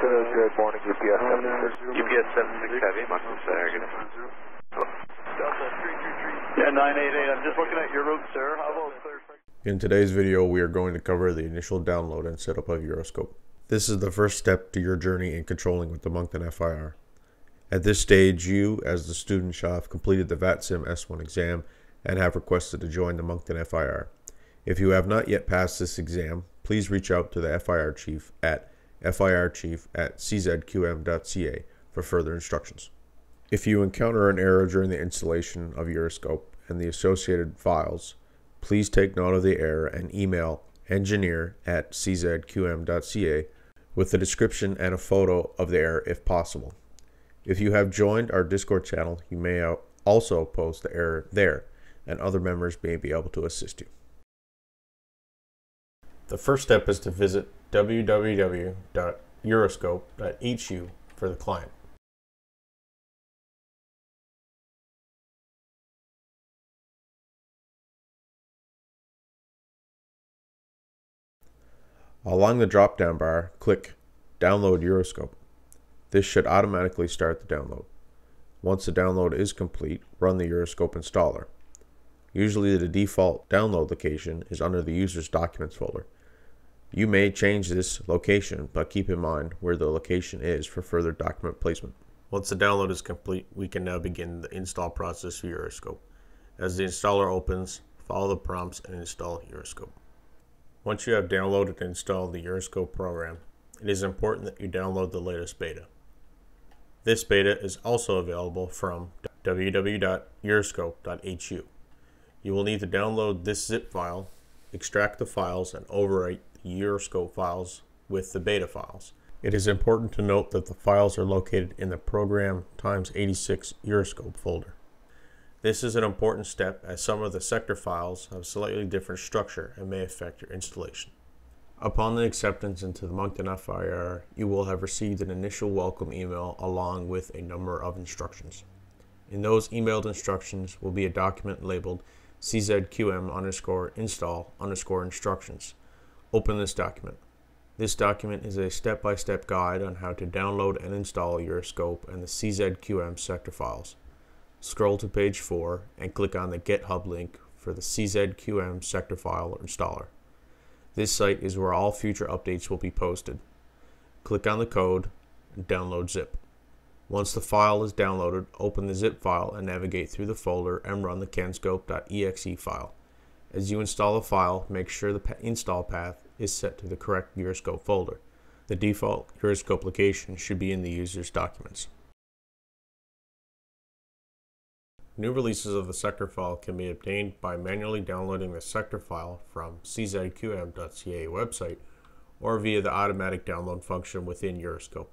good morning, UPS 76. UPS 76 Heavy, Mountain Saturday. Yeah, 988. I'm just looking at your route, sir. How about clear? In today's video, we are going to cover the initial download and setup of Euroscope. This is the first step to your journey in controlling with the Moncton FIR. At this stage, you, as the student, shall have completed the VATSIM S1 exam and have requested to join the Moncton FIR. If you have not yet passed this exam, please reach out to the FIR chief at firchief at czqm.ca for further instructions. If you encounter an error during the installation of Euroscope and the associated files, please take note of the error and email engineer at czqm.ca with the description and a photo of the error if possible. If you have joined our Discord channel, you may also post the error there, and other members may be able to assist you. The first step is to visit www.euroscope.hu for the client. Along the drop-down bar, click Download Euroscope. This should automatically start the download. Once the download is complete, run the Euroscope installer. Usually the default download location is under the user's documents folder. You may change this location, but keep in mind where the location is for further document placement. Once the download is complete, we can now begin the install process for Euroscope. As the installer opens, follow the prompts and install Euroscope. Once you have downloaded and installed the Euroscope program, it is important that you download the latest beta. This beta is also available from www.euroscope.hu. You will need to download this zip file, extract the files, and overwrite the Euroscope files with the beta files. It is important to note that the files are located in the Program times 86 Euroscope folder. This is an important step as some of the sector files have slightly different structure and may affect your installation. Upon the acceptance into the Moncton FIR, you will have received an initial welcome email along with a number of instructions. In those emailed instructions will be a document labeled czqm underscore install underscore instructions. Open this document. This document is a step-by-step -step guide on how to download and install Euroscope and the CZQM sector files. Scroll to page 4 and click on the GitHub link for the CZQM sector file installer. This site is where all future updates will be posted. Click on the code and download zip. Once the file is downloaded, open the zip file and navigate through the folder and run the canscope.exe file. As you install a file, make sure the install path is set to the correct Euroscope folder. The default Euroscope location should be in the user's documents. New releases of the sector file can be obtained by manually downloading the sector file from czqm.ca website or via the automatic download function within Euroscope.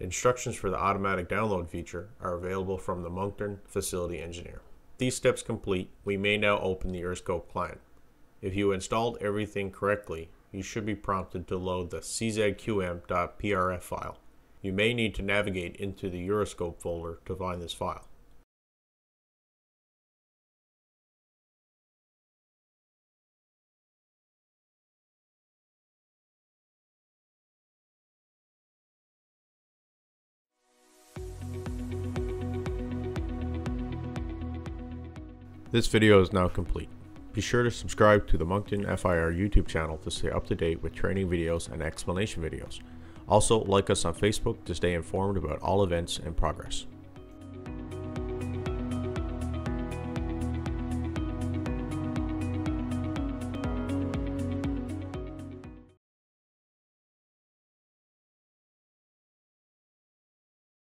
Instructions for the automatic download feature are available from the Moncton facility engineer. These steps complete, we may now open the Euroscope client. If you installed everything correctly, you should be prompted to load the czqm.prf file. You may need to navigate into the Euroscope folder to find this file. This video is now complete. Be sure to subscribe to the Moncton FIR YouTube channel to stay up to date with training videos and explanation videos. Also, like us on Facebook to stay informed about all events and progress.